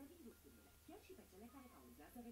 cauzează virusurile, chiar și pe cele care